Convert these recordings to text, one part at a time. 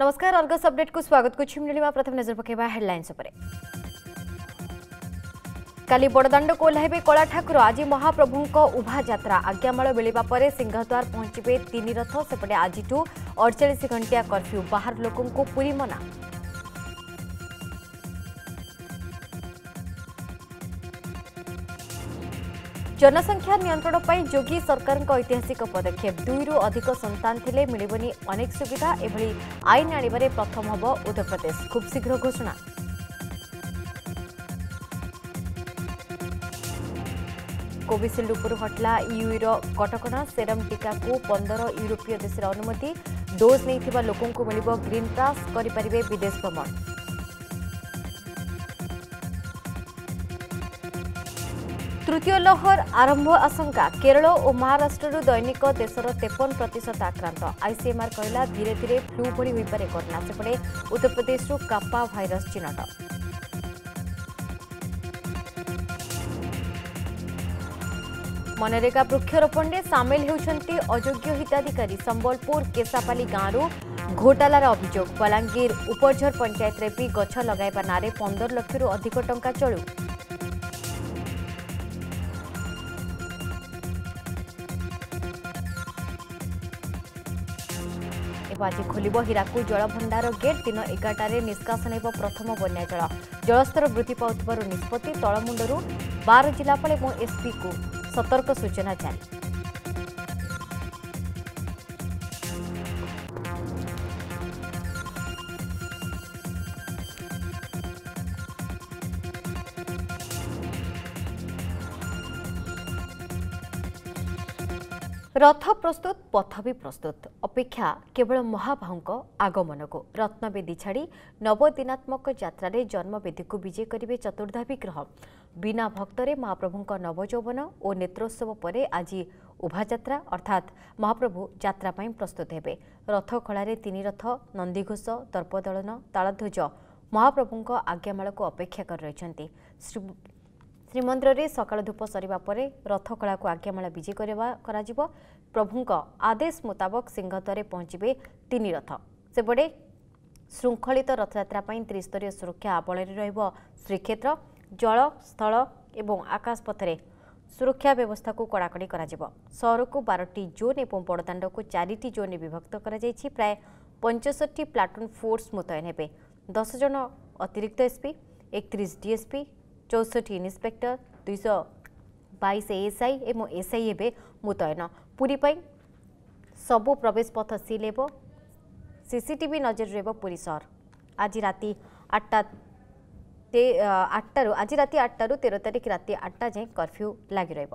नमस्कार Argus update को स्वागत करा प्रथम नजर पकड़ाइनस का बड़दाण्ड को ओह्लैबे कला ठाकुर आज महाप्रभु उभा जात्रा आज्ञामाल मिलवा पर सिंहद्वार पहुंचे तीन रथ सेपटे आज अड़चाश घंटिया कर्फ्यू बाहर लोकों पूरी मना जनसङ्ख्या नियन्त्रण पनि जोगी सरकारको ऐतिहासिक पदक्षेप दुईहरू अधिक सन्तले मियो नि अनेक सुविधा एभरि आइन आणवारे प्रथम उत्तर प्रदेश खूब शीघ्र घोषणा कोविस हटला यु र कटक सेम टीका पन्ध्र युरोपीय देश र अनुमति डोज् लोक ग्रीन प्रास् गरिपारे विदेश भ्रमण তৃতীয় লহর আরম্ভ আশঙ্কা কেরল ও মহারাষ্ট্রর দৈনিক দেশের তেপন প্রতিশত আক্রান্ত আইসিএমআর কহিলা ধীরে ধীরে ফ্লু ভি হইপারে ঘটনা সেপটে উত্তরপ্রদেশ কাপা ভাইরস চিহ্নট মনরেগা বৃক্ষরোপণে সামিল হচ্ছেন অযোগ্য হিতাধিকারী সম্বলপুর কেশাপালি গাঁর ঘোটালার অভিযোগ বলাঙ্গীর উপরঝর পঞ্চায়েতরে বি গছ লগাইবা নাঁরে পনের লক্ষর অধিক টঙ্কা চলু କିନ୍ତୁ ଆଜି ଖୋଲିବ ହୀରାକୁଦ ଜଳଭଣ୍ଡାର ଗେଟ୍ ଦିନ ଏଗାରଟାରେ ନିଷ୍କାସନ ହେବ ପ୍ରଥମ ବନ୍ୟା ଜଳ ଜଳସ୍ତର ବୃଦ୍ଧି ପାଉଥିବାରୁ ନିଷ୍ପତ୍ତି ତଳମୁଣ୍ଡରୁ ବାର ଜିଲ୍ଲାପାଳ ଏବଂ ଏସ୍ପିକୁ ସତର୍କ ସୂଚନା ଜାରି রথ প্রস্তুত পথ বি প্রস্তুত অপেক্ষা কেবল মহাবাহুঙ্ক আগমনকু রত্নবেদী ছাড়ি নবদিনাত্মক যাত্রায় জন্মবেদীকে বিজে করবে চতুর্ধাভিগ্রহ বিনা ভক্তরে মহাপ্রভুঙ্ক নবযৌবন ও নেত্রোৎসব পরে আজি উভাযাত্রা অর্থাৎ মহাপ্রভু যাত্রা পাই প্রস্তুত হেবে রথ খোলার তিনি রথ নন্দীঘোষ দর্পদলন তাড়ধ্বজ মহাপ্রভুঙ্ক আজ্ঞামাଳକୁ ଅପେକ୍ଷା କରି ରହିଛନ୍ତି ଶ୍ରୀମନ୍ଦିରରେ ସକାଳ ଧୂପ ସରିବା ପରେ ରଥକଳାକୁ ଆଜ୍ଞାମାଳା ବିଜେ କରିବା କରାଯିବ ପ୍ରଭୁଙ୍କ ଆଦେଶ ମୁତାବକ ସିଂହଦ୍ୱାରେ ପହଞ୍ଚିବେ ତିନି ରଥ ସେପଟେ ଶୃଙ୍ଖଳିତ ରଥଯାତ୍ରା ପାଇଁ ତ୍ରିସ୍ତରୀୟ ସୁରକ୍ଷା ଆବଳରେ ରହିବ ଶ୍ରୀକ୍ଷେତ୍ର ଜଳ ସ୍ଥଳ ଏବଂ ଆକାଶପଥରେ ସୁରକ୍ଷା ବ୍ୟବସ୍ଥାକୁ କଡ଼ାକଡ଼ି କରାଯିବ ସହରକୁ ବାରଟି ଜୋନ୍ ଏବଂ ବଡ଼ଦାଣ୍ଡକୁ ଚାରିଟି ଜୋନ୍ରେ ବିଭକ୍ତ କରାଯାଇଛି ପ୍ରାୟ ପଞ୍ଚଷଠି ପ୍ଲାଟୁନ୍ ଫୋର୍ସ ମୁତୟନ ହେବେ ଦଶ ଜଣ ଅତିରିକ୍ତ ଏସ୍ପି ଏକତିରିଶ ଡିଏସ୍ପି ଚଉଷଠି ଇନ୍ସପେକ୍ଟର ଦୁଇଶହ ବାଇଶ ଏଏସ୍ଆଇ ଏବଂ ଏସ୍ଆଇ ଏବେ ମୁତୟନ ପୁରୀ ପାଇଁ ସବୁ ପ୍ରବେଶ ପଥ ସିଲ୍ ହେବ ସିସିଟିଭି ନଜର ରହିବ ପୁରୀ ସହର ଆଜି ରାତି ଆଠଟା ଆଠଟାରୁ ଆଜି ରାତି ଆଠଟାରୁ ତେର ତାରିଖ ରାତି ଆଠଟା ଯାଏଁ କର୍ଫ୍ୟୁ ଲାଗି ରହିବ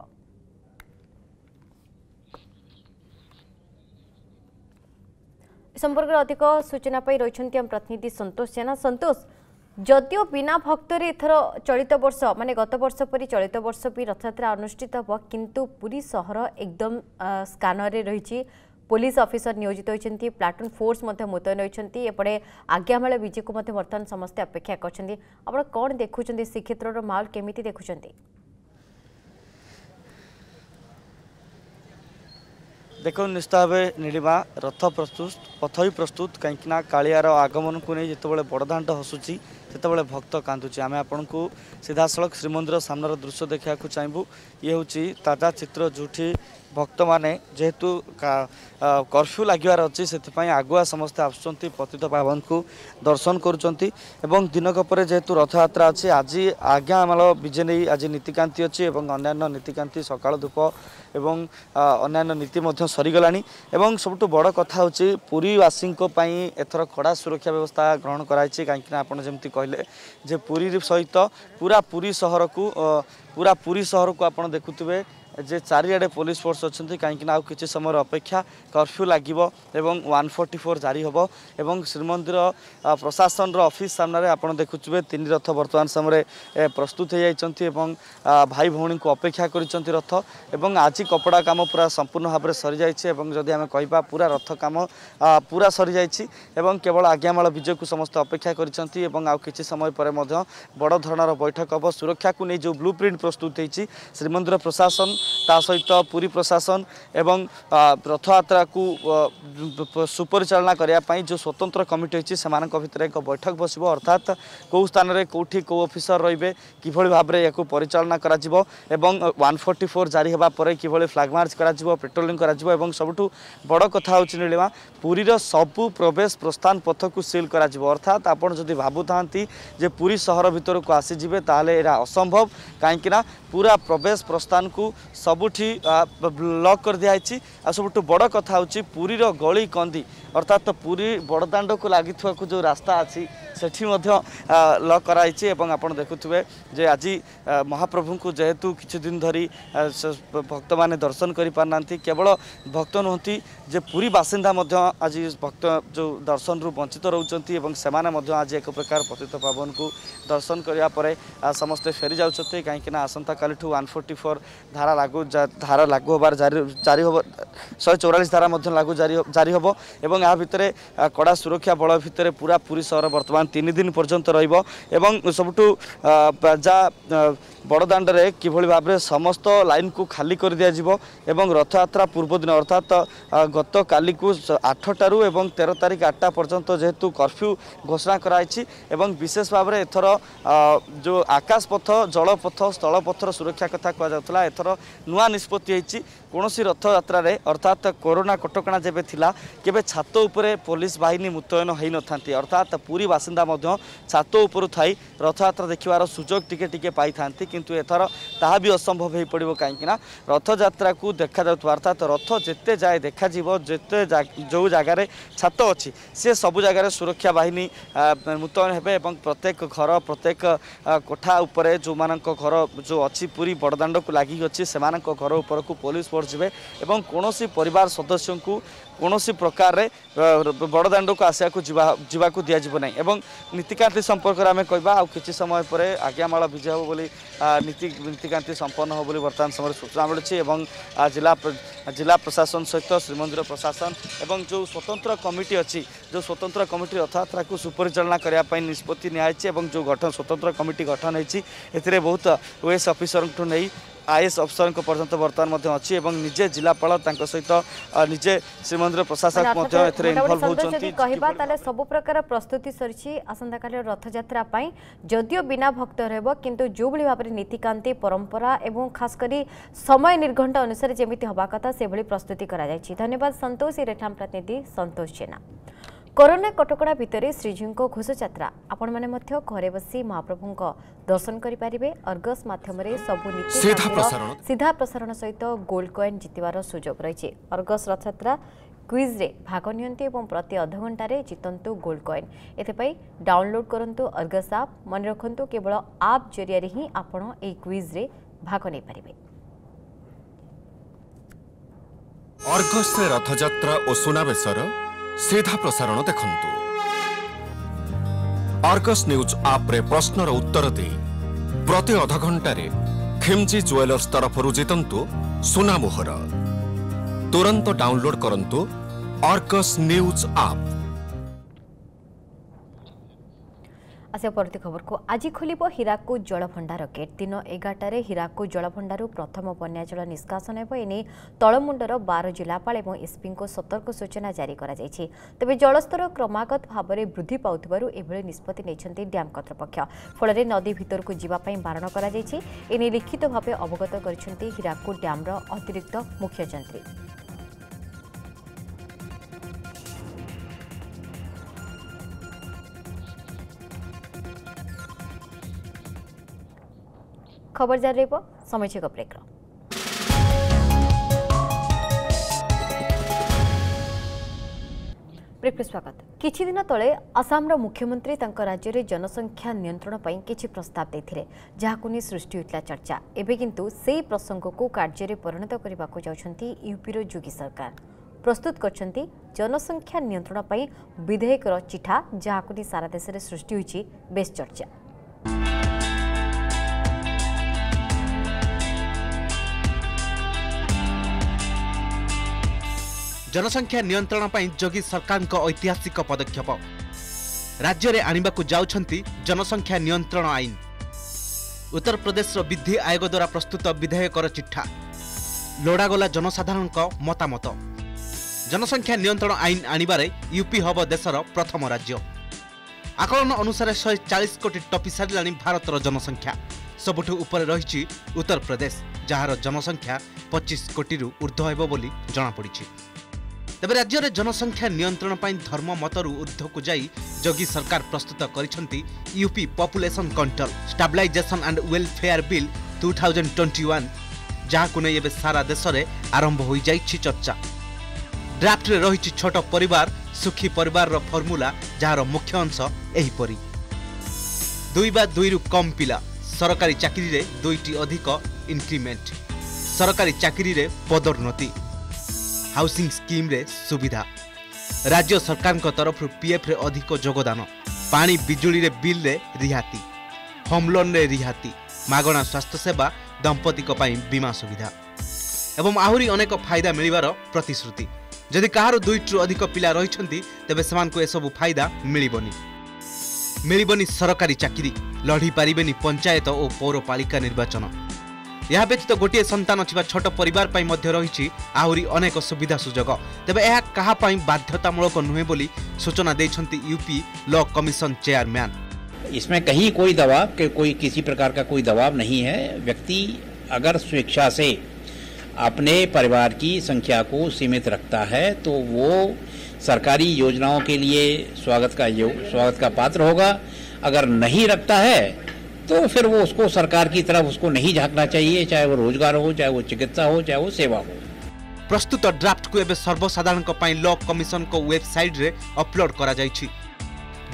ସମ୍ପର୍କରେ ଅଧିକ ସୂଚନା ପାଇଁ ରହିଛନ୍ତି ଆମ ପ୍ରତିନିଧି ସନ୍ତୋଷ ଜେନା ସନ୍ତୋଷ ଯଦିଓ ବିନା ଭକ୍ତରେ ଏଥର ଚଳିତ ବର୍ଷ ମାନେ ଗତ ବର୍ଷ ପରି ଚଳିତ ବର୍ଷ ବି ରଥଯାତ୍ରା ଅନୁଷ୍ଠିତ ହେବ କିନ୍ତୁ ପୁରୀ ସହର ଏକଦମ ସ୍କାନରରେ ରହିଛି ପୋଲିସ ଅଫିସର ନିୟୋଜିତ ହୋଇଛନ୍ତି ପ୍ଲାଟୁନ୍ ଫୋର୍ସ ମଧ୍ୟ ମୁତୟନ ହୋଇଛନ୍ତି ଏପଟେ ଆଜ୍ଞାମାଳ ବିଜେକୁ ମଧ୍ୟ ବର୍ତ୍ତମାନ ସମସ୍ତେ ଅପେକ୍ଷା କରିଛନ୍ତି ଆପଣ କ'ଣ ଦେଖୁଛନ୍ତି ଶ୍ରୀକ୍ଷେତ୍ରର ମାହୋଲ କେମିତି ଦେଖୁଛନ୍ତି ଦେଖନ୍ତୁ ନିଶ୍ଚିତ ଭାବେ ନିଳିମା ରଥ ପ୍ରସ୍ତୁତ ପଥ ବି ପ୍ରସ୍ତୁତ କାହିଁକିନା କାଳିଆର ଆଗମନକୁ ନେଇ ଯେତେବେଳେ ବଡ଼ଦାଣ୍ଡ ହସୁଛି ସେତେବେଳେ ଭକ୍ତ କାନ୍ଦୁଛି ଆମେ ଆପଣଙ୍କୁ ସିଧାସଳଖ ଶ୍ରୀମନ୍ଦିର ସାମ୍ନାର ଦୃଶ୍ୟ ଦେଖିବାକୁ ଚାହିଁବୁ ଇଏ ହେଉଛି ତାଜା ଚିତ୍ର ଯେଉଁଠି ଭକ୍ତମାନେ ଯେହେତୁ କର୍ଫ୍ୟୁ ଲାଗିବାର ଅଛି ସେଥିପାଇଁ ଆଗୁଆ ସମସ୍ତେ ଆସୁଛନ୍ତି ପତିତ ପାବନଙ୍କୁ ଦର୍ଶନ କରୁଛନ୍ତି ଏବଂ ଦିନକ ପରେ ଯେହେତୁ ରଥଯାତ୍ରା ଅଛି ଆଜି ଆଜ୍ଞା ଆମର ବିଜେଡ଼ି ଆଜି ନୀତିକାନ୍ତି ଅଛି ଏବଂ ଅନ୍ୟାନ୍ୟ ନୀତିକାନ୍ତି ସକାଳ ଧୂପ ଏବଂ ଅନ୍ୟାନ୍ୟ ନୀତି ମଧ୍ୟ ସରିଗଲାଣି ଏବଂ ସବୁଠୁ ବଡ଼ କଥା ହେଉଛି ପୁରୀବାସୀଙ୍କ ପାଇଁ ଏଥର କଡ଼ା ସୁରକ୍ଷା ବ୍ୟବସ୍ଥା ଗ୍ରହଣ କରାଯାଇଛି କାହିଁକିନା ଆପଣ ଯେମିତି କହିଲେ ଯେ ପୁରୀ ସହିତ ପୁରା ପୁରୀ ସହରକୁ ପୁରା ପୁରୀ ସହରକୁ ଆପଣ ଦେଖୁଥିବେ ଯେ ଚାରିଆଡ଼େ ପୋଲିସ ଫୋର୍ସ ଅଛନ୍ତି କାହିଁକିନା ଆଉ କିଛି ସମୟର ଅପେକ୍ଷା କର୍ଫ୍ୟୁ ଲାଗିବ ଏବଂ ୱାନ୍ ଫୋର୍ଟି ଫୋର୍ ଜାରି ହେବ ଏବଂ ଶ୍ରୀମନ୍ଦିର ପ୍ରଶାସନର ଅଫିସ୍ ସାମ୍ନାରେ ଆପଣ ଦେଖୁଥିବେ ତିନି ରଥ ବର୍ତ୍ତମାନ ସମୟରେ ପ୍ରସ୍ତୁତ ହୋଇଯାଇଛନ୍ତି ଏବଂ ଭାଇ ଭଉଣୀଙ୍କୁ ଅପେକ୍ଷା କରିଛନ୍ତି ରଥ ଏବଂ ଆଜି କପଡ଼ା କାମ ପୁରା ସମ୍ପୂର୍ଣ୍ଣ ଭାବରେ ସରିଯାଇଛି ଏବଂ ଯଦି ଆମେ କହିବା ପୁରା ରଥ କାମ ପୁରା ସରିଯାଇଛି ଏବଂ କେବଳ ଆଜ୍ଞାମାଳ ବିଜୟକୁ ସମସ୍ତେ ଅପେକ୍ଷା କରିଛନ୍ତି ଏବଂ ଆଉ କିଛି ସମୟ ପରେ ମଧ୍ୟ ବଡ଼ ଧରଣର ବୈଠକ ହେବ ସୁରକ୍ଷାକୁ ନେଇ ଯେଉଁ ବ୍ଲୁ ପ୍ରସ୍ତୁତ ହୋଇଛି ଶ୍ରୀମନ୍ଦିର ପ୍ରଶାସନ ତା ସହିତ ପୁରୀ ପ୍ରଶାସନ ଏବଂ ରଥଯାତ୍ରାକୁ ସୁପରିଚାଳନା କରିବା ପାଇଁ ଯେଉଁ ସ୍ୱତନ୍ତ୍ର କମିଟି ହୋଇଛି ସେମାନଙ୍କ ଭିତରେ ଏକ ବୈଠକ ବସିବ ଅର୍ଥାତ୍ କେଉଁ ସ୍ଥାନରେ କେଉଁଠି କେଉଁ ଅଫିସର ରହିବେ କିଭଳି ଭାବରେ ଏହାକୁ ପରିଚାଳନା କରାଯିବ ଏବଂ ୱାନ୍ ଫୋର୍ଟି ଫୋର୍ ଜାରି ହେବା ପରେ କିଭଳି ଫ୍ଲାଗ୍ ମାର୍ଚ୍ଚ କରାଯିବ ପେଟ୍ରୋଲିଂ କରାଯିବ ଏବଂ ସବୁଠୁ ବଡ଼ କଥା ହେଉଛି ନୀଳିମା ପୁରୀର ସବୁ ପ୍ରବେଶ ପ୍ରସ୍ଥାନ ପଥକୁ ସିଲ୍ କରାଯିବ ଅର୍ଥାତ୍ ଆପଣ ଯଦି ଭାବୁଥାନ୍ତି ଯେ ପୁରୀ ସହର ଭିତରକୁ ଆସିଯିବେ ତାହେଲେ ଏଇଟା ଅସମ୍ଭବ କାହିଁକିନା ପୁରା ପ୍ରବେଶ ପ୍ରସ୍ଥାନକୁ ସବୁଠି ବ୍ଲକ୍ କରିଦିଆହେଇଛି ଆଉ ସବୁଠୁ ବଡ଼ କଥା ହେଉଛି ପୁରୀର ଗଳି କନ୍ଦି ଅର୍ଥାତ୍ ପୁରୀ ବଡ଼ଦାଣ୍ଡକୁ ଲାଗିଥିବାକୁ ଯେଉଁ ରାସ୍ତା ଅଛି ସେଠି ମଧ୍ୟ ଲକ୍ କରାଯାଇଛି ଏବଂ ଆପଣ ଦେଖୁଥିବେ ଯେ ଆଜି ମହାପ୍ରଭୁଙ୍କୁ ଯେହେତୁ କିଛି ଦିନ ଧରି ଭକ୍ତମାନେ ଦର୍ଶନ କରିପାରୁନାହାନ୍ତି କେବଳ ଭକ୍ତ ନୁହନ୍ତି যে পুরী বাসিন্দা মধ্য আজ ভক্ত যে দর্শন রু বঞ্চিত রয়েছেন এবং সে আজ এক প্রকার পতিত পাবন কু দর্শন করা পরে সমস্ত ফেরি যাচ্ছেন কিনা আসন্তকালি ঠু ওয়ান ফোর্টি ফোর ধারা লাগু ধারা লাগু হবার জারি জারি হব শহে চৌরাশ ধারা মধ্য লাগু জারি জারি হব এবং এর ভিতরে কড়া সুরক্ষা বল ভিতরে পুরা পুরী সহর বর্তমান তিন দিন পর্যন্ত রহব এবং সবুঠু যা বড়দাণ্ডরে কিভাবে ভাবে সমস্ত লাইন কু খালি করে দিয়া যাব এবং রথযাত্রা পূর্বদিন অর্থাৎ গতকালিকু আঠটার এবং তের তারিখ আটটা পর্যন্ত যেহেতু কর্ফ্যু ঘোষণা করা হয়েছে এবং বিশেষ ভাবে এথর যে আকাশপথ জলপথ স্থলপথর সুরক্ষা কথা কুযাওয়া এথর নূয়া নিষ্পতি হয়েছি কোণী রথযাত্রার অর্থাৎ করোনা কটকা যেবে লা কেবে ছাত উপরে পুলিশ বাহিনী মুতয়ন হয়ে নথাতে অর্থাৎ পুরী বাসিন্দা মধ্য ছাত উপরু থাই রথযাত্রা দেখার সুযোগ টিকে টিকে পাই কিন্তু এথর তাহা বি অসম্ভব হয়ে পড়ব কিনা রথযাত্রা দেখা যাওয়া অর্থাৎ রথ যেতে যায় দেখা ଥିବ ଯେତେ ଯେଉଁ ଜାଗାରେ ଛାତ ଅଛି ସେ ସବୁ ଜାଗାରେ ସୁରକ୍ଷା ବାହିନୀ ମୁତୟନ ହେବେ ଏବଂ ପ୍ରତ୍ୟେକ ଘର ପ୍ରତ୍ୟେକ କୋଠା ଉପରେ ଯେଉଁମାନଙ୍କ ଘର ଯେଉଁ ଅଛି ପୁରୀ ବଡ଼ଦାଣ୍ଡକୁ ଲାଗିକି ଅଛି ସେମାନଙ୍କ ଘର ଉପରକୁ ପୋଲିସ ଫୋର୍ସ ଯିବେ ଏବଂ କୌଣସି ପରିବାର ସଦସ୍ୟଙ୍କୁ कनसी प्रकार को बडदाण्डको आस्याक नै नीतिका सम्पर्क आमे कि कि सम आज्ञाम भिजे हौ बित नीति संपन्न हो वर्तमान समय सूचना जिला जिला प्रशासन सहित श्रीमन्दिर प्रशासन एवं जो स्वतंत्र कमिटी जो अर्छ स्वतन्त्र कमिटाको सुपरिचालना निष्पत्ति निइ जो गठन स्वतंत्र कमिटी गठन है बहुत ओएस अफिसर ठुलो আইএস অফিসরঙ্ পর্যন্ত বর্তমান মধ্যে অছি এবং নিজে জেলাপাল তাঙ্ক সহিত নিজে শ্রীমন্দির প্রশাসক মধ্যে এতে ইনভলভ হচ্ছেন কহিবা তাহলে সবু প্রকার প্রস্তুতি সরিছি আসন্তকালের রথযাত্রা পাই যদিও বিনা ভক্ত রহব কিন্তু যেভাবে ভাবে নীতিকান্তি পরম্পরা এবং খাস করে সময় নির্ঘণ্ট অনুসারে যেমি হওয়া কথা সেভাবে প্রস্তুতি করা যাই ধন্যবাদ সন্তোষ ইরেঠাম প্রতিনিধি সন্তোষ জেনা କରୋନା କଟକଣା ଭିତରେ ଶ୍ରୀଜୀଉଙ୍କ ଘୋଷଯାତ୍ରା ଆପଣମାନେ ମଧ୍ୟ ଘରେ ବସି ମହାପ୍ରଭୁଙ୍କ ଦର୍ଶନ କରିପାରିବେ ଅର୍ଗସ୍ ମାଧ୍ୟମରେ ସବୁ ନୀତି ସିଧା ପ୍ରସାରଣ ସହିତ ଗୋଲ୍ଡ କଏନ୍ ଜିତିବାର ସୁଯୋଗ ରହିଛି ଅର୍ଗସ୍ ରଥଯାତ୍ରା କୁଇଜ୍ରେ ଭାଗ ନିଅନ୍ତି ଏବଂ ପ୍ରତି ଅଧଘଣ୍ଟାରେ ଜିତନ୍ତୁ ଗୋଲ୍ଡ କଏନ୍ ଏଥିପାଇଁ ଡାଉନଲୋଡ୍ କରନ୍ତୁ ଅର୍ଗସ୍ ଆପ୍ ମନେ ରଖନ୍ତୁ କେବଳ ଆପ୍ ଜରିଆରେ ହିଁ ଆପଣ ଏହି କୁଇଜ୍ରେ ଭାଗ ନେଇପାରିବେ ଅର୍ଗସ୍ରେ ରଥଯାତ୍ରା ଓ ସୁନାବେଶର सीधा प्रसारण देखु आर्गस न्यूज आप्रे प्रश्नर उत्तर दे प्रति अधघंटे खिमजी ज्वेलर्स तरफ जितंतु सुनामोहर तुरंत डाउनलोड करूँ आर्गस न्यूज आप ଆସିବା ପରବର୍ତ୍ତୀ ଖବରକୁ ଆଜି ଖୋଲିବ ହୀରାକୁଦ ଜଳଭଣ୍ଡାର ଗେଟ୍ ଦିନ ଏଗାରଟାରେ ହୀରାକୁଦ ଜଳଭଣ୍ଡାରରୁ ପ୍ରଥମ ବନ୍ୟା ଜଳ ନିଷ୍କାସନ ହେବ ଏ ନେଇ ତଳମୁଣ୍ଡର ବାର ଜିଲ୍ଲାପାଳ ଏବଂ ଏସ୍ପିଙ୍କୁ ସତର୍କ ସୂଚନା ଜାରି କରାଯାଇଛି ତେବେ ଜଳସ୍ତର କ୍ରମାଗତ ଭାବରେ ବୃଦ୍ଧି ପାଉଥିବାରୁ ଏଭଳି ନିଷ୍ପତ୍ତି ନେଇଛନ୍ତି ଡ୍ୟାମ୍ କର୍ତ୍ତୃପକ୍ଷ ଫଳରେ ନଦୀ ଭିତରକୁ ଯିବା ପାଇଁ ବାରଣ କରାଯାଇଛି ଏ ନେଇ ଲିଖିତ ଭାବେ ଅବଗତ କରିଛନ୍ତି ହୀରାକୁଦ ଡ୍ୟାମ୍ର ଅତିରିକ୍ତ ମୁଖ୍ୟ ଯନ୍ତ୍ରୀ ଖବର ଜାରି ରହିବ ସମୟ ବ୍ରେକ୍ର ପ୍ରିପ୍ରେ ସ୍ୱାଗତ କିଛି ଦିନ ତଳେ ଆସାମର ମୁଖ୍ୟମନ୍ତ୍ରୀ ତାଙ୍କ ରାଜ୍ୟରେ ଜନସଂଖ୍ୟା ନିୟନ୍ତ୍ରଣ ପାଇଁ କିଛି ପ୍ରସ୍ତାବ ଦେଇଥିଲେ ଯାହାକୁ ନେଇ ସୃଷ୍ଟି ହୋଇଥିଲା ଚର୍ଚ୍ଚା ଏବେ କିନ୍ତୁ ସେହି ପ୍ରସଙ୍ଗକୁ କାର୍ଯ୍ୟରେ ପରିଣତ କରିବାକୁ ଯାଉଛନ୍ତି ୟୁପିର ଯୋଗୀ ସରକାର ପ୍ରସ୍ତୁତ କରିଛନ୍ତି ଜନସଂଖ୍ୟା ନିୟନ୍ତ୍ରଣ ପାଇଁ ବିଧେୟକର ଚିଠା ଯାହାକୁ ନେଇ ସାରା ଦେଶରେ ସୃଷ୍ଟି ହୋଇଛି ବେଶ୍ ଚର୍ଚ୍ଚା জনসংখ্যা নিয়ন্ত্রণ পাই যোগী সরকার ঐতিহাসিক পদক্ষেপ রাজ্যের আনবা যাচ্ছেন জনসংখ্যা নিয়ন্ত্রণ আইন উত্তরপ্রদেশর বিধি আয়োগ দ্বারা প্রস্তুত বিধেয়কর চিঠা লোড়াগলা জনসাধারণ মতামত জনসংখ্যা নিয়ন্ত্রণ আইন আনবারে ইউপি হব দেশের প্রথম রাজ্য আকলন অনুসারে শহে চাশ কোটি টপি সারা ভারতের জনসংখ্যা সবুঠু উপরে রয়েছে উত্তরপ্রদেশ যার জনসংখ্যা পঁচিশ কোটি ঊর্ধ্ব হব বলে জনাপড়ছে ତେବେ ରାଜ୍ୟରେ ଜନସଂଖ୍ୟା ନିୟନ୍ତ୍ରଣ ପାଇଁ ଧର୍ମ ମତରୁ ଉର୍ଦ୍ଧ୍ୱକୁ ଯାଇ ଯୋଗୀ ସରକାର ପ୍ରସ୍ତୁତ କରିଛନ୍ତି UP population control stabilisation and welfare bill two thousand twenty one ଯାହାକୁ ନେଇ ଏବେ ସାରା ଦେଶରେ ଆରମ୍ଭ ହୋଇଯାଇଛି ଚର୍ଚ୍ଚା ଡ୍ରାଫ୍ଟରେ ରହିଛି ଛୋଟ ପରିବାର ସୁଖୀ ପରିବାରର ଫର୍ମୁଲା ଯାହାର ମୁଖ୍ୟ ଅଂଶ ଏହିପରି ଦୁଇ ବା ଦୁଇରୁ କମ୍ ପିଲା ସରକାରୀ ଚାକିରିରେ ଦୁଇଟି ଅଧିକ ଇନକ୍ରିମେଣ୍ଟ ସରକାରୀ ଚାକିରିରେ ପଦୋନ୍ନତି ହାଉସିଂ ସ୍କିମ୍ରେ ସୁବିଧା ରାଜ୍ୟ ସରକାରଙ୍କ ତରଫରୁ ପିଏଫ୍ରେ ଅଧିକ ଯୋଗଦାନ ପାଣି ବିଜୁଳିରେ ବିଲ୍ରେ ରିହାତି ହୋମ୍ଲୋନ୍ରେ ରିହାତି ମାଗଣା ସ୍ୱାସ୍ଥ୍ୟସେବା ଦମ୍ପତିଙ୍କ ପାଇଁ ବୀମା ସୁବିଧା ଏବଂ ଆହୁରି ଅନେକ ଫାଇଦା ମିଳିବାର ପ୍ରତିଶ୍ରୁତି ଯଦି କାହାର ଦୁଇଟିରୁ ଅଧିକ ପିଲା ରହିଛନ୍ତି ତେବେ ସେମାନଙ୍କୁ ଏସବୁ ଫାଇଦା ମିଳିବନି ମିଳିବନି ସରକାରୀ ଚାକିରି ଲଢ଼ି ପାରିବେନି ପଞ୍ଚାୟତ ଓ ପୌରପାଳିକା ନିର୍ବାଚନ यह व्यतीत तो गोटे सतान ଛୋଟ ପରିବାର ପାଇଁ ମଧ୍ୟ ରହିଛି ଆହୁରି ଅନେକ ସୁବିଧା ସୁଯୋଗ ତେବେ ଏହା କାହା ପାଇଁ ବାଧ୍ୟତାମୂଳକ ନୁହେଁ ବୋଲି ସୂଚନା ଦେଇଛନ୍ତି इसमें कहीं कोई दबाव के कोई किसी प्रकार का कोई दबाव नहीं है व्यक्ति अगर स्वेच्छा से अपने परिवार की संख्या को सीमित रखता है तो वो सरकारी योजनाओं के लिए स्वागत का स्वागत का पात्र होगा अगर नहीं रखता है तो फिर वो उसको सरकार की तरफ उसको नहीं झांकना चाहिए चाहे वो रोजगार हो चाहे वो चिकित्सा हो चाहे वो सेवा हो प्रस्तुत ड्राफ्ट को एवं सर्वसाधारण ल कमिशन को वेबसाइट रे अपलोड करा छी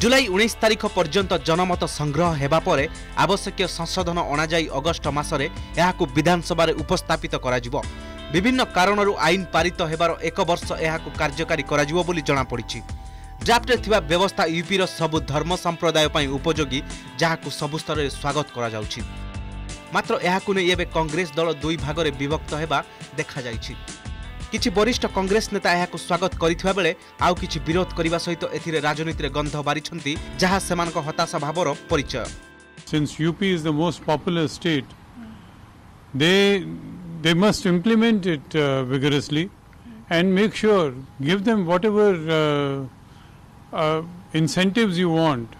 जुलाई उन्नीस तारीख पर्यंत जनमत संग्रह हेबा परे आवश्यक संशोधन अणाई अगस्ट मासरे यहाँको विधानसभार उपस्थापित जिवो विभिन्न रु आइन पारित हेबार एक वर्ष को कार्यकारी जिवो बोली छी ড্রাফ্টে থাকা ব্যবস্থা ইউপির সবু ধর্ম সম্প্রদায় উপযোগী যাহাকু সবু স্তরের স্বাগত করা যাচ্ছে মাত্র ଏହାକୁ ନେଇ ଏବେ କଂଗ୍ରେସ ଦଳ ଦୁଇ ଭାଗରେ ବିଭକ୍ତ ହେବା ଦେଖାଯାଇଛି କିଛି ବରିଷ୍ଠ କଂଗ୍ରେସ ନେତା ଏହାକୁ ସ୍ୱାଗତ କରିଥିବା ବେଳେ ଆଉ କିଛି ବିରୋଧ କରିବା ସହିତ ଏଥିରେ ରାଜନୀତିରେ ଗନ୍ଧ ବାରିଛନ୍ତି ଯାହା ସେମାନଙ୍କ ହତାଶା ଭାବର ପରିଚୟ Since UP is the most populous state, they they must implement it uh, vigorously and make sure, give them whatever uh, uh, incentives you want,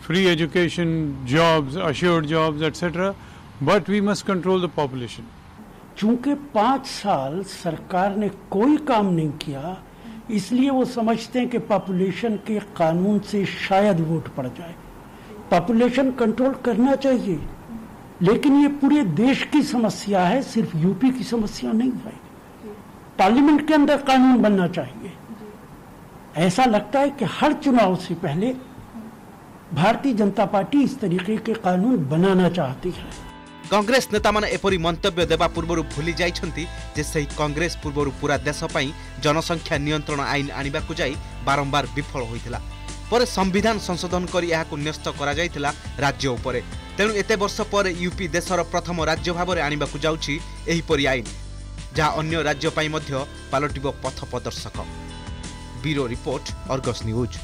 free education, jobs, assured jobs, etc. But we must control the population. चूंकि पांच साल सरकार ने कोई काम नहीं किया इसलिए वो समझते हैं कि पॉपुलेशन के कानून से शायद वोट पड़ जाए पॉपुलेशन कंट्रोल करना चाहिए लेकिन ये पूरे देश की समस्या है सिर्फ यूपी की समस्या नहीं है पार्लियामेंट के अंदर कानून बनना चाहिए ऐसा लगता है कि हर चुनाव से पहले भारतीय जनता पार्टी इस तरीके के कानून बनाना चाहती है কংগ্রেস নেতামানে এপরি মন্তব্য দেবা পূর্বরু ভুলি যাইছন্তি যে সেই কংগ্রেস পূর্বরু পুরা দেশ পাই জনসংখ্যা নিয়ন্ত্রণ আইন আনিবাকু যাই বারম্বার বিফল হয়েছিল পরে সংবিধান সংশোধন করে এহাকু ন্যস্ত করা যাইতিলা রাজ্য উপরে তেণু এতে বর্ষ পরে ইউপি দেশর প্রথম রাজ্য ভাবে আনিবাকু যাউছি এইপরি আইন যা অন্য রাজ্য পাই মধ্য পালটিব পথ প্রদর্শক ब्यूरो रिपोर्ट अर्गस न्यूज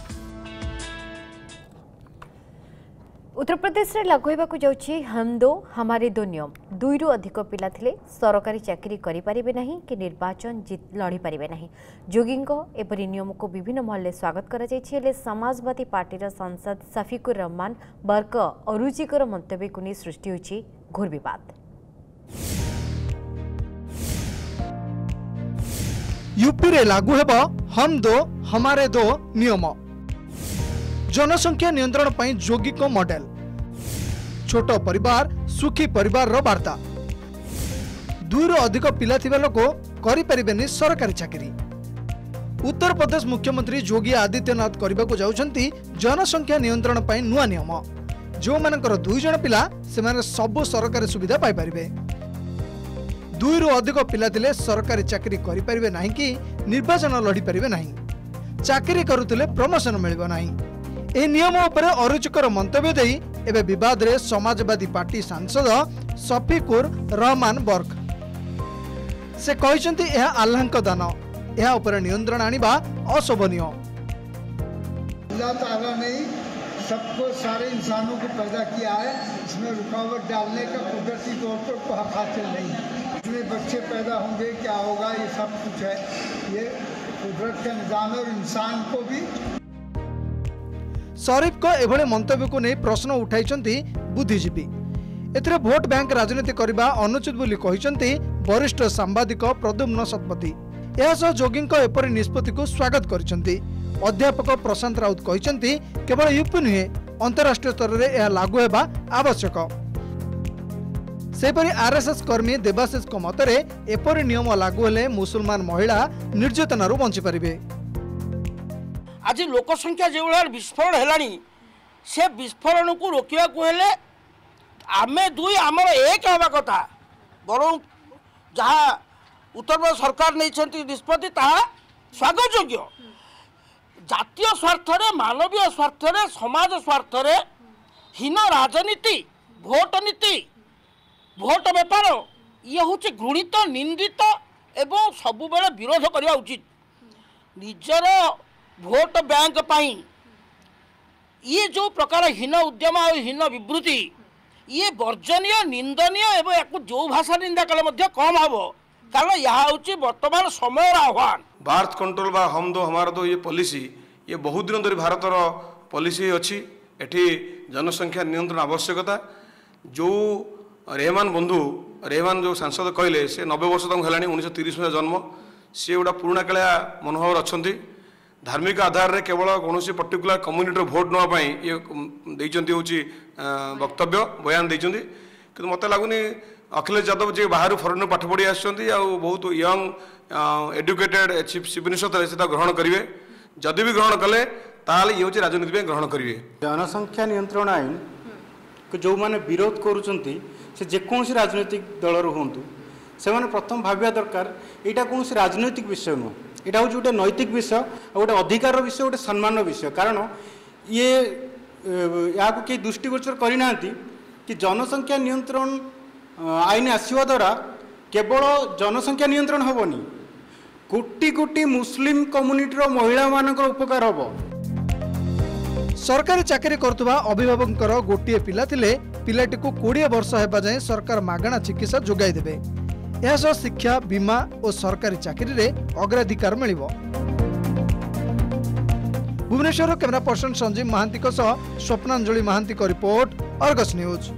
ଉତ୍ତର ପ୍ରଦେଶରେ ଲାଗୁ ହେବାକୁ ଯାଉଛି ହମ୍ ଦୋ ହମାରେ ଦୋ ନିୟମ ଦୁଇରୁ ଅଧିକ ପିଲା ଥିଲେ ସରକାରୀ ଚାକିରି କରିପାରିବେ ନାହିଁ କି ନିର୍ବାଚନ ଲଢ଼ିପାରିବେ ନାହିଁ ଯୋଗୀଙ୍କ ଏପରି ନିୟମକୁ ବିଭିନ୍ନ ମହଲରେ ସ୍ୱାଗତ କରାଯାଇଛି ହେଲେ ସମାଜବାଦୀ ପାର୍ଟିର ସାଂସଦ ସଫିକୁର ରହମାନ ବର୍ଗ ଅରୁଚିକର ମନ୍ତବ୍ୟକୁ ନେଇ ସୃଷ୍ଟି ହୋଇଛି ଘୋର ବିବାଦ ୟୁପିରେ ଲାଗୁ ହେବ ହମ୍ ଦୋ ହମାରେ ଦୋ ନିୟମ ଜନସଂଖ୍ୟା ନିୟନ୍ତ୍ରଣ ପାଇଁ ଯୋଗୀଙ୍କ ମଡେଲ ଛୋଟ ପରିବାର ସୁଖୀ ପରିବାରର ବାର୍ତ୍ତା ଦୁଇରୁ ଅଧିକ ପିଲା ଥିବା ଲୋକ କରିପାରିବେନି ସରକାରୀ ଚାକିରି ଉତ୍ତରପ୍ରଦେଶ ମୁଖ୍ୟମନ୍ତ୍ରୀ ଯୋଗୀ ଆଦିତ୍ୟନାଥ କରିବାକୁ ଯାଉଛନ୍ତି ଜନସଂଖ୍ୟା ନିୟନ୍ତ୍ରଣ ପାଇଁ ନୂଆ ନିୟମ ଯେଉଁମାନଙ୍କର ଦୁଇ ଜଣ ପିଲା ସେମାନେ ସବୁ ସରକାରୀ ସୁବିଧା ପାଇପାରିବେ ଦୁଇରୁ ଅଧିକ ପିଲା ଥିଲେ ସରକାରୀ ଚାକିରି କରିପାରିବେ ନାହିଁ କି ନିର୍ବାଚନ ଲଢ଼ିପାରିବେ ନାହିଁ ଚାକିରି କରୁଥିଲେ ପ୍ରମୋସନ ମିଳିବ ନାହିଁ ଏହି ନିୟମ ଉପରେ ଅରୁଚିକର ମନ୍ତବ୍ୟ ଦେଇ ଏବେ ବିବାଦରେ ସମାଜବାଦୀ ପାର୍ଟି ସାଂସଦ ସଫିକୁର ରହମାନ ବର୍ଗ ସେ କହିଛନ୍ତି ଏହା ଆହ୍ଲାଙ୍କ ଦାନ ଏହା ଉପରେ ନିୟନ୍ତ୍ରଣ ଆଣିବା ଅଶୋଭନୀୟ सबको सारे इंसानों को पैदा किया है इसमें रुकावट डालने का कुदरती तौर पर हासिल नहीं है कितने बच्चे पैदा होंगे क्या होगा ये सब कुछ है ये कुदरत का निजाम और इंसान को भी सरीफ को एभले मंतव्य को नहीं प्रश्न उठाई बुद्धिजीवी एथेर भोट बैंक राजनीति करबा अनुचित बोली वरिष्ठ सांबादिक प्रद्युम्न शतपथी जोगी जोगिंग निष्पत्ति को स्वागत करिसेंती प्रशांत राउत कहते केवल यूपी नुहे अंतराष्ट्रीय स्तर में यह लागू होगा आवश्यक ସେହିପରି ଆର୍ଏସ୍ଏସ୍ କର୍ମୀ ଦେବାଶିଷଙ୍କ ମତରେ ଏପରି ନିୟମ ଲାଗୁ ହେଲେ ମୁସଲମାନ ମହିଳା ନିର୍ଯାତନାରୁ ବଞ୍ଚିପାରିବେ ଆଜି ଲୋକ ସଂଖ୍ୟା ଯେଉଁଭଳିଆ ବିସ୍ଫୋରଣ ହେଲାଣି ସେ ବିସ୍ଫୋରଣକୁ ରୋକିବାକୁ ହେଲେ ଆମେ ଦୁଇ ଆମର ଏକ ହେବା କଥା ବରଂ ଯାହା ଉତ୍ତରପ୍ରଦେଶ ସରକାର ନେଇଛନ୍ତି ନିଷ୍ପତ୍ତି ତାହା ସ୍ୱାଗତଯୋଗ୍ୟ ଜାତୀୟ ସ୍ୱାର୍ଥରେ ମାନବୀୟ ସ୍ୱାର୍ଥରେ ସମାଜ ସ୍ୱାର୍ଥରେ ହୀନ ରାଜନୀତି ଭୋଟ ନୀତି ভোট বেপার ইয়ে হচ্ছে ঘৃণিত নিন্দিত এবং সবুবেলে বিরোধ করা উচিত ନିଜର ଭୋଟ୍ ବ୍ୟାଙ୍କ ପାଇଁ ଇଏ ଯେଉଁ ପ୍ରକାର ହୀନ ଉଦ୍ୟମ ଆଉ ହୀନ ବିବୃତ୍ତି ଇଏ ବର୍ଜନୀୟ ନିନ୍ଦନୀୟ ଏବଂ ୟାକୁ ଯେଉଁ ଭାଷା ନିନ୍ଦା କଲେ ମଧ୍ୟ କମ୍ ହେବ କାରଣ ଏହା ହେଉଛି ବର୍ତ୍ତମାନ ସମୟର ଆହ୍ୱାନ ଭାରତ କଣ୍ଟ୍ରୋଲ ବା ହମ ଦୋ ହମାର ଦୋ ଇଏ ପଲିସି ଇଏ ବହୁତ ଦିନ ଧରି ଭାରତର ପଲିସି ଅଛି ଏଠି ଜନସଂଖ୍ୟା ନିୟନ୍ତ୍ରଣ ଆବଶ୍ୟକତା ଯେଉଁ ରେହମାନ ବନ୍ଧୁ ରେହମାନ ଯେଉଁ ସାଂସଦ କହିଲେ ସେ ନବେ ବର୍ଷ ତାଙ୍କୁ ହେଲାଣି ଉଣେଇଶହ ତିରିଶ ମସିହା ଜନ୍ମ ସିଏ ଗୋଟେ ପୁରୁଣାକାଳିଆ ମନୋଭାବରେ ଅଛନ୍ତି ଧାର୍ମିକ ଆଧାରରେ କେବଳ କୌଣସି ପର୍ଟିକୁଲାର କମ୍ୟୁନିଟିର ଭୋଟ୍ ନେବା ପାଇଁ ଇଏ ଦେଇଛନ୍ତି ହେଉଛି ବକ୍ତବ୍ୟ ବୟାନ ଦେଇଛନ୍ତି କିନ୍ତୁ ମୋତେ ଲାଗୁନି ଅଖିଳେଶ ଯାଦବ ଯିଏ ବାହାରୁ ଫରେନ୍ରୁ ପାଠ ପଢ଼ି ଆସିଛନ୍ତି ଆଉ ବହୁତ ୟଙ୍ଗ ଏଡୁକେଟେଡ୍ ସିଭିଲ୍ ସତରେ ସେ ତାକୁ ଗ୍ରହଣ କରିବେ ଯଦି ବି ଗ୍ରହଣ କଲେ ତାହେଲେ ଇଏ ହେଉଛି ରାଜନୀତି ପାଇଁ ଗ୍ରହଣ କରିବେ ଜନସଂଖ୍ୟା ନିୟନ୍ତ୍ରଣ ଆଇନକୁ ଯେଉଁମାନେ ବିରୋଧ କରୁଛନ୍ତି ସେ ଯେକୌଣସି ରାଜନୈତିକ ଦଳରୁ ହୁଅନ୍ତୁ ସେମାନେ ପ୍ରଥମ ଭାବିବା ଦରକାର ଏଇଟା କୌଣସି ରାଜନୈତିକ ବିଷୟ ନୁହଁ ଏଇଟା ହେଉଛି ଗୋଟେ ନୈତିକ ବିଷୟ ଆଉ ଗୋଟେ ଅଧିକାରର ବିଷୟ ଗୋଟେ ସମ୍ମାନର ବିଷୟ କାରଣ ଇଏ ଏହାକୁ କେହି ଦୃଷ୍ଟିଗୋଚର କରିନାହାନ୍ତି କି ଜନସଂଖ୍ୟା ନିୟନ୍ତ୍ରଣ ଆଇନ ଆସିବା ଦ୍ୱାରା କେବଳ ଜନସଂଖ୍ୟା ନିୟନ୍ତ୍ରଣ ହେବନି କୋଟି କୋଟି ମୁସଲିମ କମ୍ୟୁନିଟିର ମହିଳାମାନଙ୍କର ଉପକାର ହେବ ସରକାରୀ ଚାକିରି କରୁଥିବା ଅଭିଭାବକଙ୍କର ଗୋଟିଏ ପିଲା ଥିଲେ पिलेटको 20 वर्ष हेपा जै सरकार मागणा चिकित्सा जोगाई देबे यस शिक्षा बीमा ओ सरकारी जागिर रे अग्र अधिकार मिलिवो भुवनेश्वर हकमना पर्सन संजिम महान्तीको स स्वप्नाञ्जली महान्तीको रिपोर्ट अर्गस न्यूज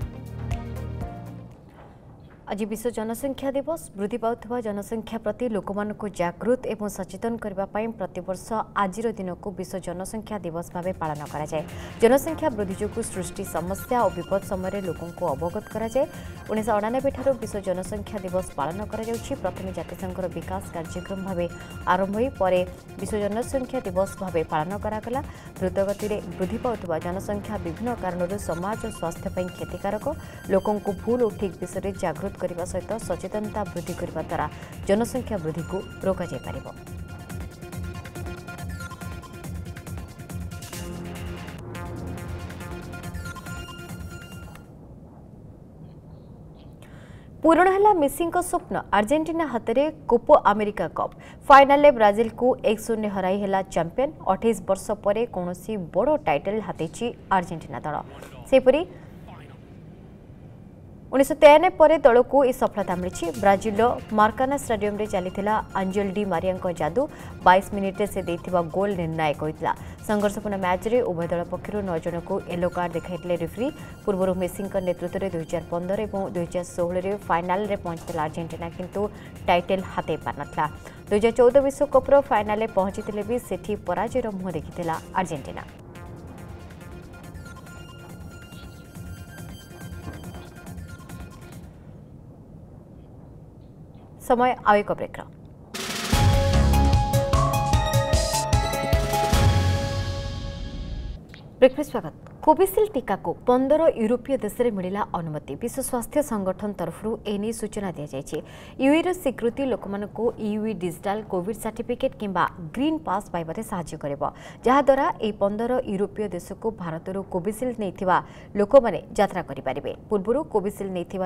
ଆଜି ବିଶ୍ୱ ଜନସଂଖ୍ୟା ଦିବସ ବୃଦ୍ଧି ପାଉଥିବା ଜନସଂଖ୍ୟା ପ୍ରତି ଲୋକମାନଙ୍କୁ ଜାଗୃତ ଏବଂ ସଚେତନ କରିବା ପାଇଁ ପ୍ରତିବର୍ଷ ଆଜିର ଦିନକୁ ବିଶ୍ୱ ଜନସଂଖ୍ୟା ଦିବସ ଭାବେ ପାଳନ କରାଯାଏ ଜନସଂଖ୍ୟା ବୃଦ୍ଧି ଯୋଗୁଁ ସୃଷ୍ଟି ସମସ୍ୟା ଓ ବିପଦ ସମୟରେ ଲୋକଙ୍କୁ ଅବଗତ କରାଯାଏ ଉଣେଇଶହ ଅଣାନବେଠାରୁ ବିଶ୍ୱ ଜନସଂଖ୍ୟା ଦିବସ ପାଳନ କରାଯାଉଛି ପ୍ରଥମେ ଜାତିସଂଘର ବିକାଶ କାର୍ଯ୍ୟକ୍ରମ ଭାବେ ଆରମ୍ଭ ହୋଇ ପରେ ବିଶ୍ୱ ଜନସଂଖ୍ୟା ଦିବସ ଭାବେ ପାଳନ କରାଗଲା ଦ୍ରୁତଗତିରେ ବୃଦ୍ଧି ପାଉଥିବା ଜନସଂଖ୍ୟା ବିଭିନ୍ନ କାରଣରୁ ସମାଜ ଓ ସ୍ୱାସ୍ଥ୍ୟ ପାଇଁ କ୍ଷତିକାରକ ଲୋକଙ୍କୁ ଭୁଲ ଓ ଠିକ୍ ବିଷୟରେ ଜାଗୃତ ନିଶ୍ଚିତ କରିବା ସହିତ ସଚେତନତା ବୃଦ୍ଧି କରିବା ଦ୍ୱାରା ଜନସଂଖ୍ୟା ବୃଦ୍ଧିକୁ ରୋକାଯାଇପାରିବ ପୂରଣ ହେଲା ମିସିଙ୍କ ସ୍ୱପ୍ନ ଆର୍ଜେଣ୍ଟିନା ହାତରେ କୋପୋ ଆମେରିକା କପ୍ ଫାଇନାଲରେ ବ୍ରାଜିଲକୁ ଏକ ଶୂନ୍ୟ ହରାଇ ହେଲା ଚାମ୍ପିୟନ୍ ଅଠେଇଶ ବର୍ଷ ପରେ କୌଣସି ବଡ଼ ଟାଇଟେଲ୍ ହାତେଇଛି ଆର୍ଜେଣ୍ଟିନା ଦଳ ସେହିପରି उन्नीस तेयन दल को यह सफलता मिली ब्राजिल मार्काना स्टाडियम चली आंजेल डी मारिया जादू बैश मिनिटे से दे गोल निर्णायक होता संघर्षपूर्ण मैच में उभय दल पक्ष नौज को येलो कार्ड देखाई रेफरी पूर्व मेसी नेतृत्व में दुईहजार पंदर और दुईहजार षोह फाइनाल पहुंची आर्जेटिना कितु टाइटल हाते पार्ला दुईहजार चौदह विश्वकप्र फाइनाल पहुंची थे भी सेजयर मुंह देखी आर्जेटिना समय आएको ब्रेक र ब्रेकफास्ट स्वागत कोभिसिल्ड टीका पन्ध्र युरोपीय देशले अनुमति विश्व स्वास्थ्य संगठन तर्फु एनै सूचना दिइ र स्वीकृति लोक युइ डिजिटाल कोभिड सर्टिफिकेट कम्बा ग्रीन पास जहाद्वारा यही पन्ध्र युरोपीय देशको भारतहरू कोभिसिल्ड नै लोक जापारे पूर्व कोविस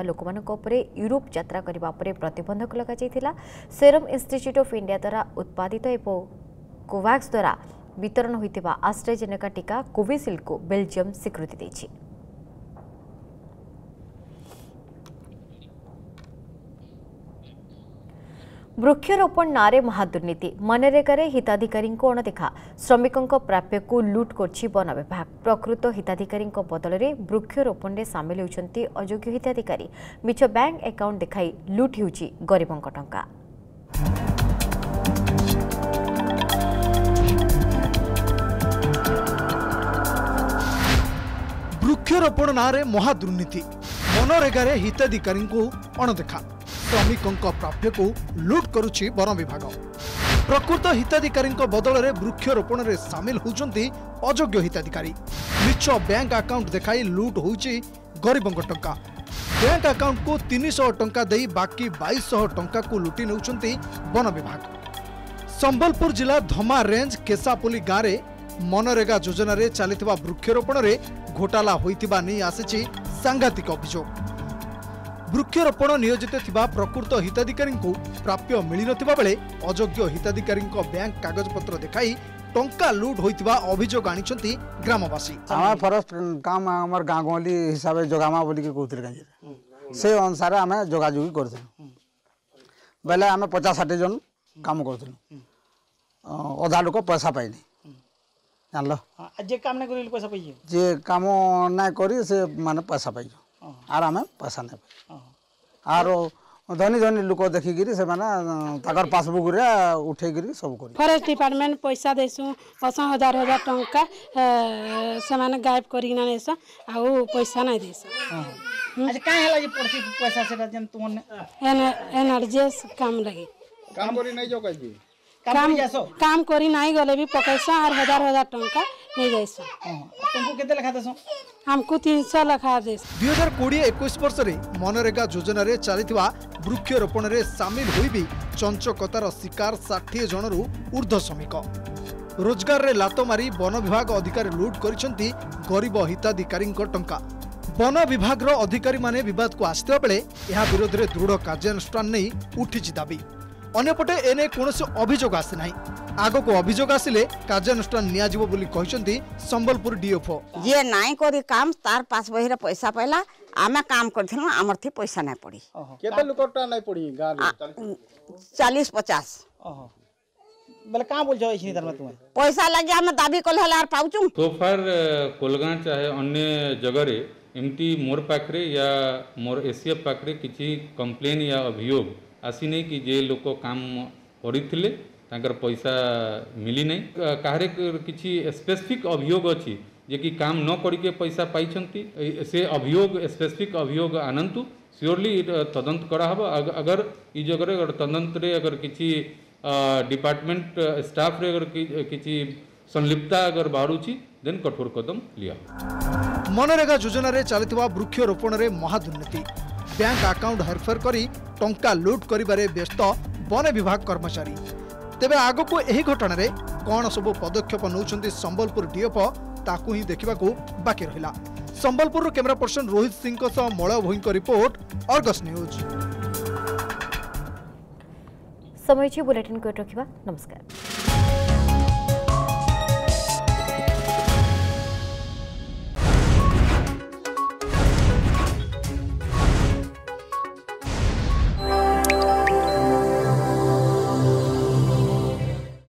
लोक युरोप जात्राकर प्रतबन्धक लगिला सेरम इन्स्टिच्युट अफ इन्डियाद्वारा उत्पादित कोवाक्स द्वारा ବିତରଣ ହୋଇଥିବା ଆଷ୍ଟ୍ରାଜେନେକା ଟିକା କୋଭିସିଲ୍ଡକୁ ବେଲ୍ଜିୟମ୍ ସ୍ୱୀକୃତି ଦେଇଛି ବୃକ୍ଷରୋପଣ ନାଁରେ ମହାଦୁର୍ନୀତି ମନରେଗାରେ ହିତାଧିକାରୀଙ୍କୁ ଅଣଦେଖା ଶ୍ରମିକଙ୍କ ପ୍ରାପ୍ୟକୁ ଲୁଟ୍ କରିଛି ବନ ବିଭାଗ ପ୍ରକୃତ ହିତାଧିକାରୀଙ୍କ ବଦଳରେ ବୃକ୍ଷରୋପଣରେ ସାମିଲ ହେଉଛନ୍ତି ଅଯୋଗ୍ୟ ହିତାଧିକାରୀ ମିଛ ବ୍ୟାଙ୍କ ଆକାଉଣ୍ଟ ଦେଖାଇ ଲୁଟ୍ ହେଉଛି ଗରିବଙ୍କ ଟଙ୍କା ବୃକ୍ଷରୋପଣ ନାଁରେ ମହାଦୁର୍ନୀତି ମନରେଗାରେ ହିତାଧିକାରୀଙ୍କୁ ଅଣଦେଖା ଶ୍ରମିକଙ୍କ ପ୍ରାପ୍ୟକୁ ଲୁଟ୍ କରୁଛି ବନ ବିଭାଗ ପ୍ରକୃତ ହିତାଧିକାରୀଙ୍କ ବଦଳରେ ବୃକ୍ଷରୋପଣରେ ସାମିଲ ହେଉଛନ୍ତି ଅଯୋଗ୍ୟ ହିତାଧିକାରୀ ମିଛ ବ୍ୟାଙ୍କ ଆକାଉଣ୍ଟ ଦେଖାଇ ଲୁଟ୍ ହୋଇଛି ଗରିବଙ୍କ ଟଙ୍କା ବ୍ୟାଙ୍କ ଆକାଉଣ୍ଟକୁ ତିନିଶହ ଟଙ୍କା ଦେଇ ବାକି ବାଇଶହ ଟଙ୍କାକୁ ଲୁଟି ନେଉଛନ୍ତି ବନ ବିଭାଗ ସମ୍ବଲପୁର ଜିଲ୍ଲା ଧମା ରେଞ୍ଜ କେଶାପଲି ଗାଁରେ ମନରେଗା ଯୋଜନାରେ ଚାଲିଥିବା ବୃକ୍ଷରୋପଣରେ ଘୋଟାଲା ହୋଇଥିବା ନେଇ ଆସିଛି ସାଂଘାତିକ ଅଭିଯୋଗ ବୃକ୍ଷରୋପଣ ନିୟୋଜିତ ଥିବା ପ୍ରକୃତ ହିତାଧିକାରୀଙ୍କୁ ପ୍ରାପ୍ୟ ମିଳିନଥିବା ବେଳେ ଅଯୋଗ୍ୟ ହିତାଧିକାରୀଙ୍କ ବ୍ୟାଙ୍କ କାଗଜପତ୍ର ଦେଖାଇ ଟଙ୍କା ଲୁଟ୍ ହୋଇଥିବା ଅଭିଯୋଗ ଆଣିଛନ୍ତି ଗ୍ରାମବାସୀ ଆମେ ଫରେଷ୍ଟ କାମ ଆମର ଗାଁ ଗହଲି ହିସାବରେ ଯୋଗାମା ବୋଲିକି କହୁଥିଲେ ଗାଁରେ ସେ ଅନୁସାରେ ଆମେ ଯୋଗାଯୋଗ କରୁଥିଲୁ ବେଲେ ଆମେ ପଚାଶ ଷାଠିଏ ଜଣ କାମ କରୁଥିଲୁ ଅଧା ଲୋକ ପଇସା ପାଇନି জানলো যে কাম না করিলে পয়সা পাইছো যে কাম না করি সে মানে পয়সা পাইছো আর আমি পয়সা নেই আর ধনী ধনী লোক দেখিকি সেমানে তাকর পাসবুকরে উঠেইকি সব করি ফরেস্ট ডিপার্টমেন্ট পয়সা দেইছু দশ হাজার হাজার টঙ্কা সেমানে গায়েব করিকিনা নেছ আউ পয়সা নাই দেইছ আচ্ছা কাঁ হেলা যে পড়ছি পয়সা সেটা যেন তোমার এনার্জিয়াস কাম লাগে কাম করি নাই যাও কাজে কাম কাম করি নাই গলে বি পকাইছা আর হাজার হাজার টঙ্কা নিয়ে যাইছা তুমি কেতে লেখা দেছ ଆମକୁ ତିନିଶହ ଲେଖା ଦେଶ ଦୁଇ ହଜାର କୋଡ଼ିଏ ଏକୋଇଶ ବର୍ଷରେ ମନରେଗା ଯୋଜନାରେ ଚାଲିଥିବା ବୃକ୍ଷରୋପଣରେ ସାମିଲ ହୋଇ ବି ଚଞ୍ଚକତାର ଶିକାର ଷାଠିଏ ଜଣରୁ ଉର୍ଦ୍ଧ୍ୱ ଶ୍ରମିକ ରୋଜଗାରରେ ଲାତ ମାରି ବନ ବିଭାଗ ଅଧିକାରୀ ଲୁଟ୍ କରିଛନ୍ତି ଗରିବ ହିତାଧିକାରୀଙ୍କ ଟଙ୍କା ବନ ବିଭାଗର ଅଧିକାରୀମାନେ ବିବାଦକୁ ଆସିଥିବା ବେଳେ ଏହା ବିରୋଧରେ ଦୃଢ଼ କାର୍ଯ୍ୟାନୁଷ୍ଠାନ ନେଇ ଉଠିଛି ଦାବି ଅନ୍ୟପଟେ ଏନେଇ କୌଣସି ଅଭିଯୋଗ ଆସିନାହିଁ ଆଗକୁ ଅଭିଯୋଗ ଆସିଲେ କାର୍ଯ୍ୟାନୁଷ୍ଠାନ ନିଆଯିବ ବୋଲି କହିଛନ୍ତି ସମ୍ବଲପୁର ଡିଏଫଓ ଯିଏ ନାଇଁ କରି କାମ ତାର ପାସ୍ ବହିରେ ପଇସା ପାଇଲା ଆମେ କାମ କରିଥିଲୁ ଆମର ଥି ପଇସା ନାଇଁ ପଡ଼ି କେତେ ଲୋକଟା ନାଇଁ ପଡ଼ି ଚାଳିଶ ପଚାଶ ବୋଲେ କାଁ ବୋଲଛ ଏଇଠି ତାର ତୁମେ ପଇସା ଲାଗି ଆମେ ଦାବି କଲେ ହେଲେ ଆର ପାଉଛୁ ସୋଫାର କୋଲଗାଁ ଚାହେ ଅନ୍ୟ ଜାଗାରେ ଏମିତି ମୋର ପାଖରେ ୟା ମୋର ଏସିଆ ପାଖରେ କିଛି କମ୍ପ୍ଲେନ୍ ୟା ଅଭିଯୋଗ आसीने कि जे लोक काम करते पैसा मिली ना कह कि स्पेसीफिक अभियोग अच्छी जे कि काम न करके पैसा पाई से अभियोग स्पेसीफिक अभियोग आनतु सियोरली तदंत कराव अगर ये जगह तदंत अगर कि डिपार्टमेंट स्टाफ रे अगर किसी संलिप्ता अगर बाहर देन कठोर कदम लिया मनरेगा योजन चलता वृक्षरोपण में महादुर्नीति बैंक आकाउंट हरफर करी ଟଙ୍କା ଲୁଟ୍ କରିବାରେ ବ୍ୟସ୍ତ ବନ ବିଭାଗ କର୍ମଚାରୀ ତେବେ ଆଗକୁ ଏହି ଘଟଣାରେ କ'ଣ ସବୁ ପଦକ୍ଷେପ ନେଉଛନ୍ତି ସମ୍ବଲପୁର ଡିଏଫଓ ତାକୁ ହିଁ ଦେଖିବାକୁ ବାକି ରହିଲା ସମ୍ବଲପୁରରୁ କ୍ୟାମେରା ପର୍ସନ ରୋହିତ ସିଂଙ୍କ ସହ ମଳୟ ଭୋଇଙ୍କ ରିପୋର୍ଟ ଅର୍ଗସ୍ ନ୍ୟୁଜ୍ ସମୟ ବୁଲେଟିନ୍ କରି ରଖିବା ନମସ୍କାର